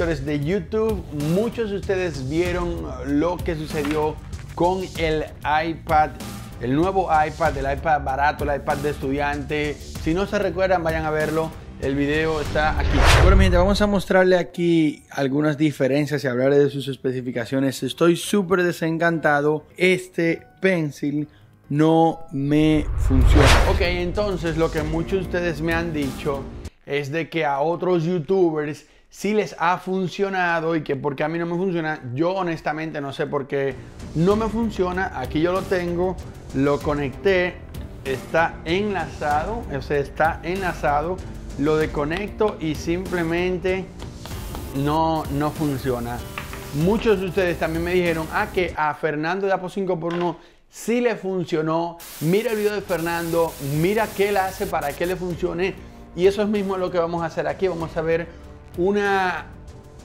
suscriptores de YouTube, muchos de ustedes vieron lo que sucedió con el iPad, el nuevo iPad, el iPad barato, el iPad de estudiante. Si no se recuerdan, vayan a verlo. El video está aquí. Bueno, mi gente, vamos a mostrarle aquí algunas diferencias y hablarle de sus especificaciones. Estoy súper desencantado. Este pencil no me funciona. Ok, entonces lo que muchos de ustedes me han dicho es de que a otros youtubers sí les ha funcionado y que porque a mí no me funciona, yo honestamente no sé por qué no me funciona. Aquí yo lo tengo, lo conecté, está enlazado, o sea, está enlazado, lo desconecto y simplemente no, no funciona. Muchos de ustedes también me dijeron, ah, que a Fernando de Apo 5x1 sí le funcionó. Mira el video de Fernando, mira qué él hace para que le funcione. Y eso es mismo lo que vamos a hacer aquí. Vamos a ver una,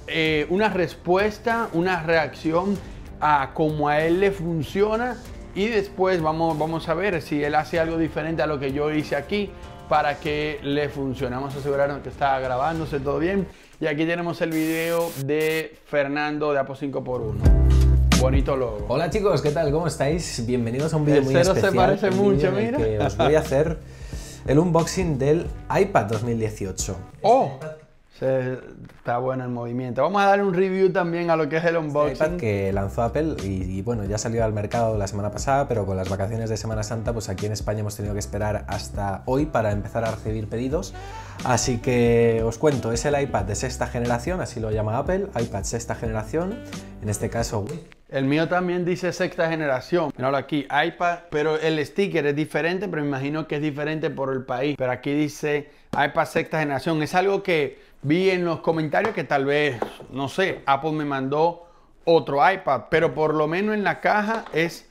eh, una respuesta, una reacción a cómo a él le funciona. Y después vamos, vamos a ver si él hace algo diferente a lo que yo hice aquí para que le funcione. Vamos a asegurarnos que está grabándose todo bien. Y aquí tenemos el video de Fernando de Apo 5x1. Bonito logo. Hola chicos, ¿qué tal? ¿Cómo estáis? Bienvenidos a un vídeo muy cero especial. se parece mucho, mira. que os voy a hacer el unboxing del iPad 2018. ¡Oh! Se- está bueno el movimiento. Vamos a darle un review también a lo que es el Este unboxing. iPad que lanzó Apple y, y, bueno, ya salió al mercado la semana pasada, pero con las vacaciones de Semana Santa, pues aquí en España hemos tenido que esperar hasta hoy para empezar a recibir pedidos. Así que os cuento, es el iPad de sexta generación, así lo llama Apple, iPad sexta generación, en este caso El mío también dice sexta generación. Míralo aquí, iPad, pero el sticker es diferente, pero me imagino que es diferente por el país. Pero aquí dice iPad sexta generación. Es algo que vi en los comentarios que tal vez, no sé, Apple me mandó otro iPad, pero por lo menos en la caja es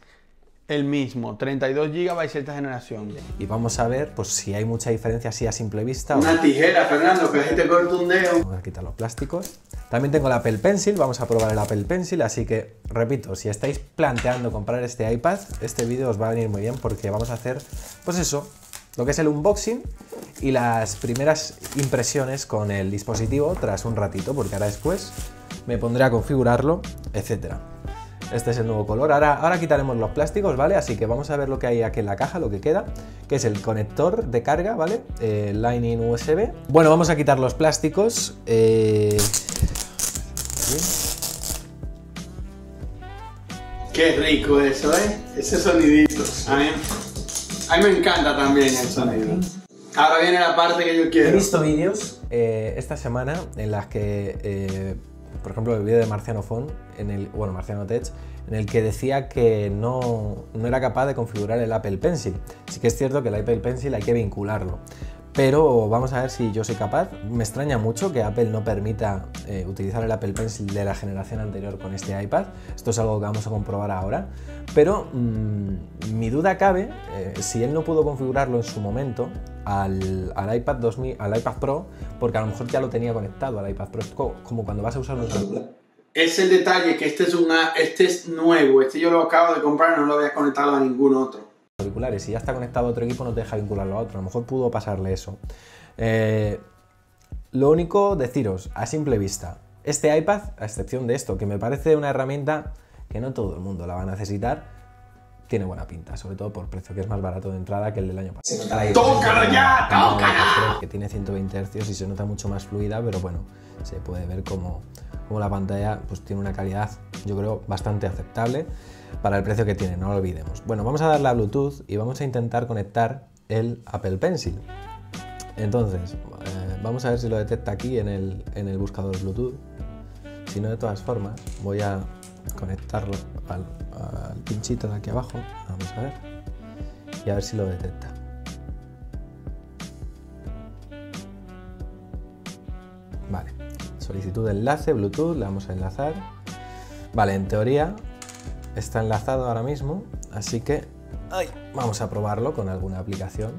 el mismo, 32 GB sexta generación. y vamos a ver pues, si hay mucha diferencia así a simple vista. Una tijera, Fernando, que si te corta un dedo. Vamos a quitar los plásticos. También tengo el Apple Pencil, vamos a probar el Apple Pencil, así que repito, si estáis planteando comprar este iPad, este vídeo os va a venir muy bien porque vamos a hacer, pues eso, lo que es el unboxing y las primeras impresiones con el dispositivo tras un ratito, porque ahora después me pondré a configurarlo, etcétera. Este es el nuevo color. Ahora, ahora quitaremos los plásticos, ¿vale? Así que vamos a ver lo que hay aquí en la caja, lo que queda, que es el conector de carga, ¿vale? Eh, Lightning USB. Bueno, vamos a quitar los plásticos. eh, Qué rico eso, ¿eh? Ese sonidito. A mí, a mí me encanta también el sonido. Ahora viene la parte que yo He quiero. visto vídeos eh, esta semana en las que, eh, por ejemplo, el vídeo de Marciano Fon, en el, bueno, Marciano Tech, en el que decía que no, no era capaz de configurar el Apple Pencil. Sí que es cierto que el Apple Pencil hay que vincularlo. Pero vamos a ver si yo soy capaz. Me extraña mucho que Apple no permita eh, utilizar el Apple Pencil de la generación anterior con este iPad. Esto es algo que vamos a comprobar ahora. Pero mm, mi duda cabe eh, si él no pudo configurarlo en su momento al, al iPad 2000, al iPad Pro, porque a lo mejor ya lo tenía conectado al iPad Pro, Es como cuando vas a usar un celular. Es el detalle que este es, una, este es nuevo. Este yo lo acabo de comprar, no lo había conectado a ningún otro. auriculares. Si ya está conectado a otro equipo, no te deja vincularlo a otro. A lo mejor pudo pasarle eso. Eh, lo único, deciros, a simple vista, este iPad, a excepción de esto, que me parece una herramienta que no todo el mundo la va a necesitar, tiene buena pinta, sobre todo por precio, que es más barato de entrada que el del año pasado. ¡Tócalo ya! ¡Tócalo! Que tiene 120 Hz y se nota mucho más fluida, pero bueno, se puede ver como, como la pantalla pues, tiene una calidad, yo creo, bastante aceptable para el precio que tiene, no lo olvidemos. Bueno, vamos a darle a Bluetooth y vamos a intentar conectar el Apple Pencil. Entonces, eh, vamos a ver si lo detecta aquí en el, en el buscador Bluetooth. Si no, de todas formas, voy a conectarlo al, pinchito de aquí abajo. Vamos a ver. Y a ver si lo detecta. Vale. Solicitud de enlace, Bluetooth, le vamos a enlazar. Vale, en teoría está enlazado ahora mismo, así que vamos a probarlo con alguna aplicación.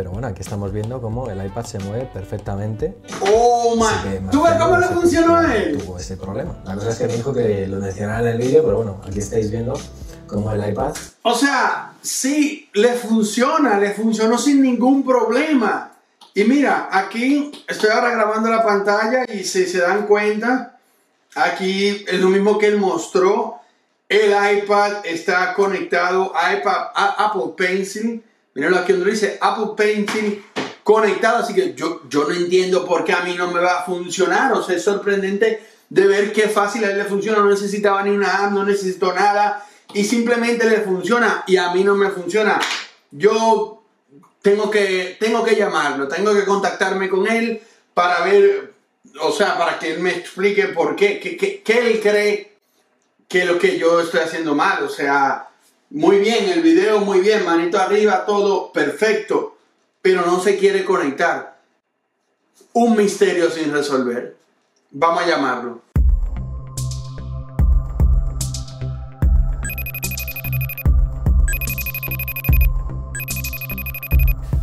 Pero bueno, aquí estamos viendo cómo el iPad se mueve perfectamente. ¡Oh, man! ¿Tú ves cómo le funcionó él? Tuvo ese problema. La cosa es que me dijo que lo mencionara en el vídeo, pero bueno, aquí estáis viendo cómo el iPad O sea, sí, le funciona, le funcionó sin ningún problema. Y mira, aquí estoy ahora grabando la pantalla y si se dan cuenta, aquí es lo mismo que él mostró. El iPad está conectado a Apple Pencil. Míralo aquí donde dice Apple Pencil conectado. Así que yo, yo no entiendo por qué a mí no me va a funcionar. O sea, es sorprendente de ver qué fácil a él le funciona. No necesitaba ni una app, no necesito nada. Y simplemente le funciona y a mí no me funciona. Yo tengo que, tengo que llamarlo, tengo que contactarme con él para ver, o sea, para que él me explique por qué, qué, él cree que lo que yo estoy haciendo mal. O sea, muy bien, el video muy bien, manito arriba, todo perfecto, pero no se quiere conectar. Un misterio sin resolver. Vamos a llamarlo.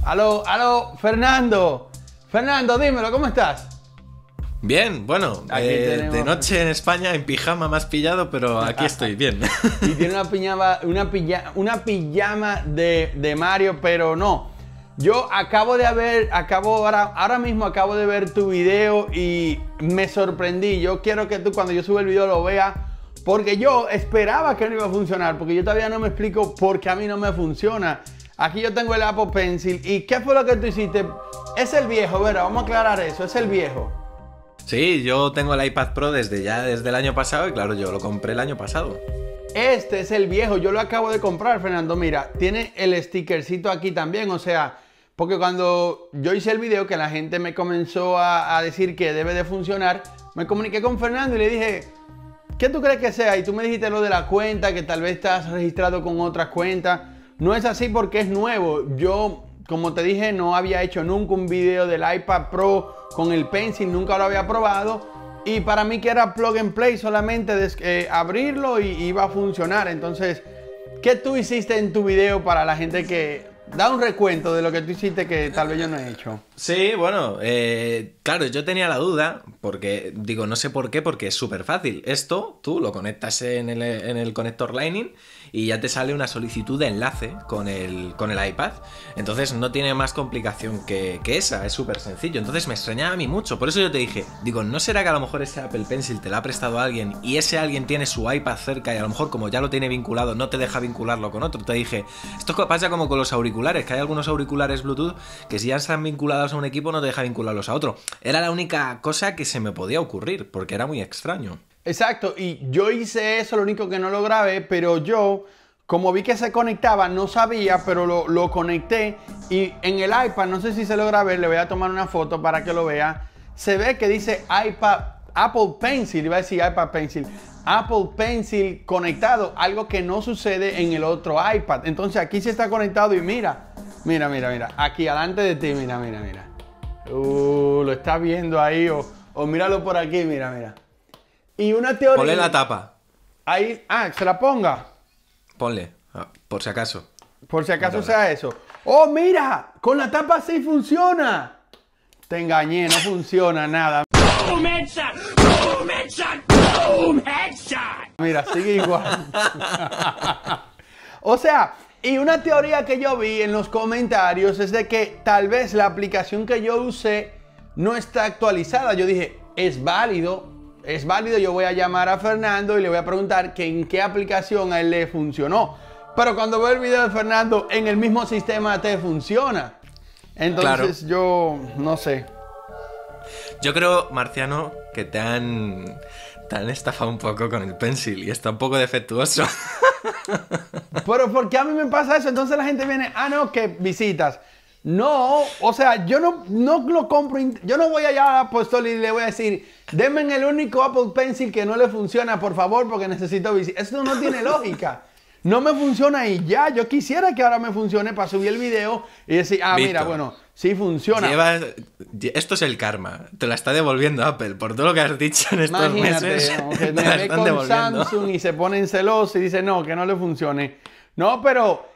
Aló, aló, Fernando. Fernando, dímelo, ¿cómo estás? Bien, bueno, eh, de noche en España en pijama más pillado, pero aquí estoy bien. y tiene una pijama, una una pijama de, de, Mario, pero no. Yo acabo de ver, acabo ahora, ahora mismo acabo de ver tu video y me sorprendí. Yo quiero que tú cuando yo suba el video lo veas, porque yo esperaba que no iba a funcionar, porque yo todavía no me explico por qué a mí no me funciona. Aquí yo tengo el Apple Pencil. ¿Y qué fue lo que tú hiciste? Es el viejo, ¿verdad? Vamos a aclarar eso. Es el viejo. Sí, yo tengo el iPad Pro desde ya desde el año pasado y claro, yo lo compré el año pasado. Este es el viejo, yo lo acabo de comprar, Fernando. Mira, tiene el stickercito aquí también, o sea, porque cuando yo hice el video que la gente me comenzó a, decir que debe de funcionar, me comuniqué con Fernando y le dije, ¿qué tú crees que sea? Y tú me dijiste lo de la cuenta, que tal vez estás registrado con otras cuentas. No es así porque es nuevo. Yo, como te dije, no había hecho nunca un video del iPad Pro con el Pencil, nunca lo había probado. Y para mí que era plug and play, solamente eh, abrirlo y iba a funcionar. Entonces, ¿qué tú hiciste en tu video para la gente que... Da un recuento de lo que tú hiciste que tal vez yo no he hecho. Sí, bueno, eh, claro, yo tenía la duda, porque digo, no sé por qué, porque es súper fácil. Esto tú lo conectas en el, en el conector Lightning y ya te sale una solicitud de enlace con el, con el iPad. Entonces no tiene más complicación que, esa, es súper sencillo. Entonces me extrañaba a mí mucho, por eso yo te dije, digo, ¿no será que a lo mejor ese Apple Pencil te lo ha prestado alguien y ese alguien tiene su iPad cerca y a lo mejor como ya lo tiene vinculado no te deja vincularlo con otro? Te dije, esto pasa como con los auriculares, que hay algunos auriculares Bluetooth que si ya están vinculados a un equipo no te deja vincularlos a otro. Era la única cosa que se me podía ocurrir, porque era muy extraño. Exacto, y yo hice eso, lo único que no lo grabé, pero yo, como vi que se conectaba, no sabía, pero lo, conecté y en el iPad, no sé si se lo grabé, le voy a tomar una foto para que lo vea, se ve que dice iPad, Apple Pencil, iba a decir iPad Pencil, Apple Pencil conectado, algo que no sucede en el otro iPad. Entonces aquí sí está conectado y mira, mira, mira, mira, aquí adelante de ti, mira, mira, mira. Uh, lo está viendo ahí o, o míralo por aquí, mira, mira. Y una teoría. Ponle la tapa. Ahí. Ah, se la ponga. Ponle, ah, por si acaso. Por si acaso sea eso. ¡Oh, mira! Con la tapa sí funciona. Te engañé, no funciona nada. ¡Boom, headshot! ¡Boom, headshot! ¡Boom, headshot! Mira, sigue igual. o sea, y una teoría que yo vi en los comentarios es de que tal vez la aplicación que yo usé no está actualizada. Yo dije, es válido, es válido, yo voy a llamar a Fernando y le voy a preguntar que en qué aplicación a él le funcionó. Pero cuando veo el video de Fernando, en el mismo sistema te funciona. Entonces yo no sé. Yo creo, Marciano, que te han, te han estafado un poco con el pencil y está un poco defectuoso. Pero ¿por qué a mí me pasa eso? Entonces la gente viene, ah, no, que visitas. No, o sea, yo no, no lo compro. Yo no voy allá a Apostol y le voy a decir, denme el único Apple Pencil que no le funciona, por favor, porque necesito visitar. Eso no tiene lógica. No me funciona y ya. Yo quisiera que ahora me funcione para subir el video y decir, ah, mira, bueno, sí funciona. esto es el karma. Te la está devolviendo Apple por todo lo que has dicho en estos meses. Que me ve con Samsung y se ponen celosos y dicen, no, que no le funcione. No, pero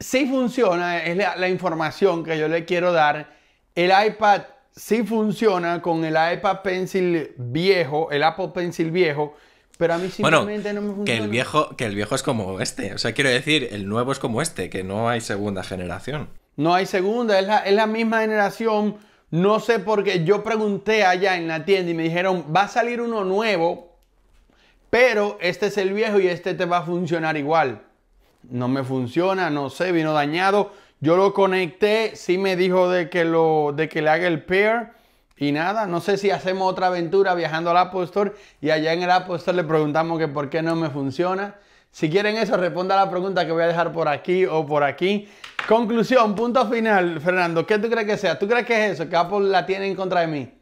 sí funciona, es la, información que yo le quiero dar. El iPad sí funciona con el iPad Pencil viejo, el Apple Pencil viejo, pero a mí simplemente no me funciona. Que el, viejo, que el viejo es como este, o sea, quiero decir, el nuevo es como este, que no hay segunda generación. No hay segunda, es la, es la misma generación. No sé por qué. Yo pregunté allá en la tienda y me dijeron, va a salir uno nuevo, pero este es el viejo y este te va a funcionar igual. No me funciona, no sé, vino dañado. Yo lo conecté, sí me dijo de que, lo, de que le haga el pair. Y nada, no sé si hacemos otra aventura viajando al Apple Store y allá en el Apple Store le preguntamos que por qué no me funciona. Si quieren eso, responda a la pregunta que voy a dejar por aquí o por aquí. Conclusión, punto final, Fernando. ¿Qué tú crees que sea? ¿Tú crees que es eso? ¿Que Apple la tiene en contra de mí?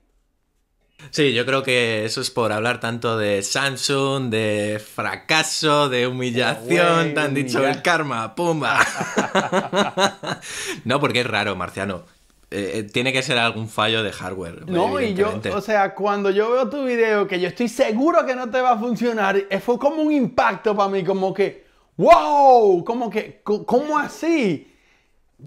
Sí, yo creo que eso es por hablar tanto de Samsung, de fracaso, de humillación, te han dicho el karma, pumba. no, porque es raro, Marciano. Eh, eh, tiene que ser algún fallo de hardware. No, y yo, o sea, cuando yo veo tu video, que yo estoy seguro que no te va a funcionar, eh, fue como un impacto para mí, como que, wow, como que, ¿cómo así?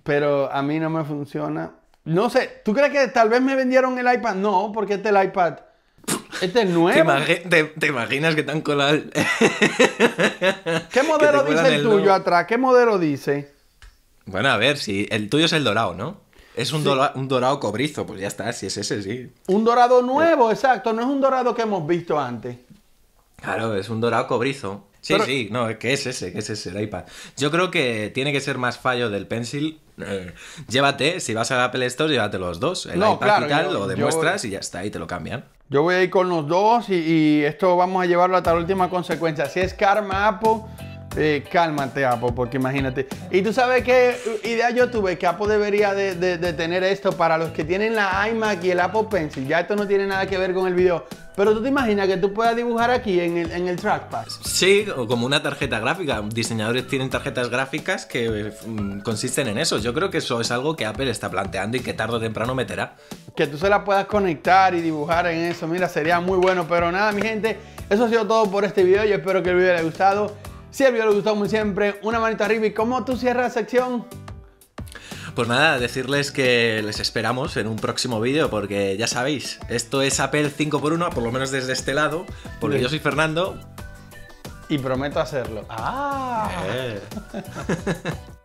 Pero a mí no me funciona. No sé, ¿tú crees que tal vez me vendieron el iPad? No, porque este es el iPad. Este es nuevo. ¿Te, imaginas que tan colado? ¿Qué modelo dice el, tuyo atrás? ¿Qué modelo dice? Bueno, a ver, si el tuyo es el dorado, ¿no? Es un, un, dorado cobrizo, pues ya está, si es ese, sí. Un dorado nuevo, exacto, no es un dorado que hemos visto antes. Claro, es un dorado cobrizo. Sí, sí, no, que es ese, que es ese el iPad. Yo creo que tiene que ser más fallo del Pencil. Eh, llévate, si vas al Apple Store, llévate los dos. El iPad y tal, lo demuestras y ya está, y te lo cambian. Yo voy a ir con los dos y, y, esto vamos a llevarlo hasta la última consecuencia. Si es Karma Apple eh, cálmate, Apple, porque imagínate. Y tú sabes qué idea yo tuve, que Apple debería de, tener esto para los que tienen la iMac y el Apple Pencil. Ya esto no tiene nada que ver con el video. Pero tú te imaginas que tú puedas dibujar aquí en el, en el trackpad. Sí, o como una tarjeta gráfica. Diseñadores tienen tarjetas gráficas que mm, consisten en eso. Yo creo que eso es algo que Apple está planteando y que tarde o temprano meterá. Que tú se la puedas conectar y dibujar en eso. Mira, sería muy bueno. Pero nada, mi gente, eso ha sido todo por este video. Yo espero que el video les haya gustado. Si el video les gustó, como siempre, una manita arriba. ¿Y cómo tú cierras la sección? Pues nada, decirles que les esperamos en un próximo vídeo porque ya sabéis, esto es Apple 5x1, por lo menos desde este lado, porque yo soy Fernando. Y prometo hacerlo. ¡Ah! Eh.